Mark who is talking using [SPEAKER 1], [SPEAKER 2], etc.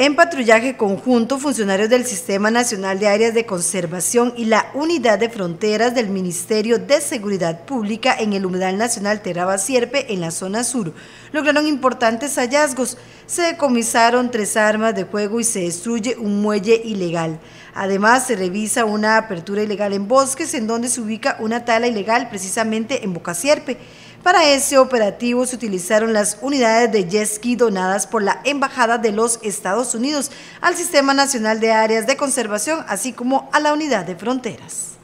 [SPEAKER 1] En patrullaje conjunto, funcionarios del Sistema Nacional de Áreas de Conservación y la Unidad de Fronteras del Ministerio de Seguridad Pública en el Humedal Nacional Terraba Sierpe, en la zona sur, lograron importantes hallazgos. Se decomisaron tres armas de juego y se destruye un muelle ilegal. Además, se revisa una apertura ilegal en bosques en donde se ubica una tala ilegal precisamente en Bocasierpe. Para ese operativo se utilizaron las unidades de jet donadas por la Embajada de los Estados Unidos al Sistema Nacional de Áreas de Conservación, así como a la Unidad de Fronteras.